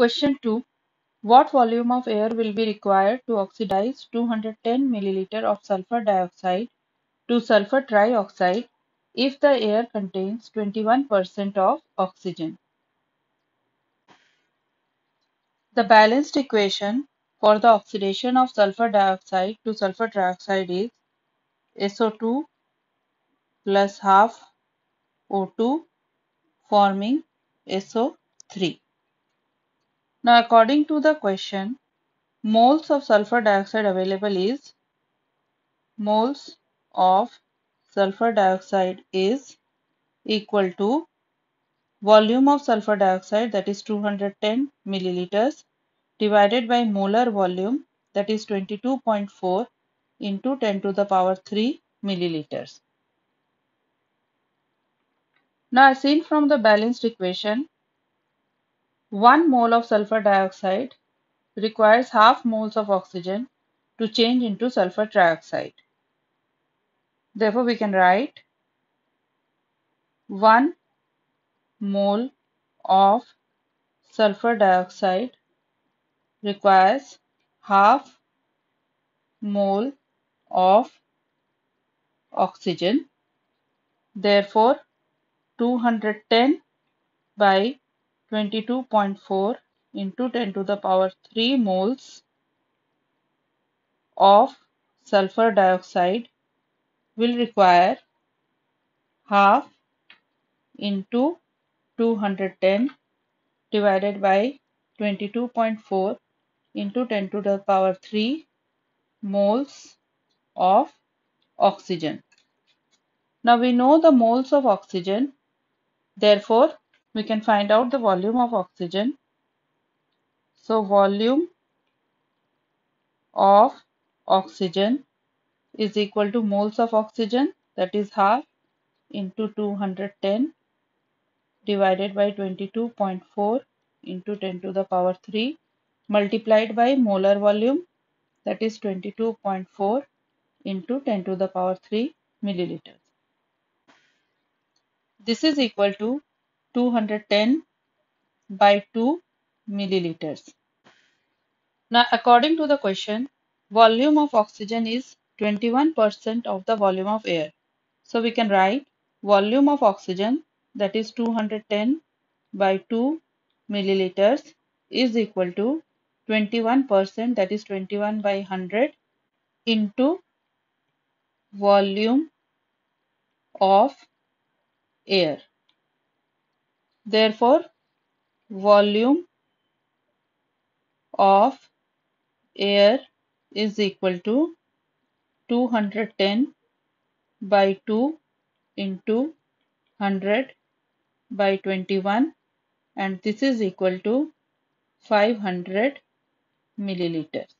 Question 2. What volume of air will be required to oxidize 210 milliliter of sulfur dioxide to sulfur trioxide if the air contains 21% of oxygen? The balanced equation for the oxidation of sulfur dioxide to sulfur trioxide is SO2 plus half O2 forming SO3. Now according to the question, moles of sulfur dioxide available is moles of sulfur dioxide is equal to volume of sulfur dioxide that is 210 milliliters divided by molar volume that is 22.4 into 10 to the power 3 milliliters. Now as seen from the balanced equation, 1 mole of sulfur dioxide requires half moles of oxygen to change into sulfur trioxide. Therefore, we can write 1 mole of sulfur dioxide requires half mole of oxygen. Therefore, 210 by 22.4 into 10 to the power 3 moles of sulfur dioxide will require half into 210 divided by 22.4 into 10 to the power 3 moles of oxygen. Now we know the moles of oxygen Therefore, we can find out the volume of oxygen. So, volume of oxygen is equal to moles of oxygen that is half into 210 divided by 22.4 into 10 to the power 3 multiplied by molar volume that is 22.4 into 10 to the power 3 milliliters. This is equal to 210 by 2 milliliters. Now, according to the question, volume of oxygen is 21% of the volume of air. So, we can write volume of oxygen that is 210 by 2 milliliters is equal to 21% that is 21 by 100 into volume of air. Therefore, volume of air is equal to 210 by 2 into 100 by 21 and this is equal to 500 milliliters.